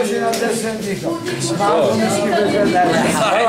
هيا جيبوا خرجوا معه خرجوا معه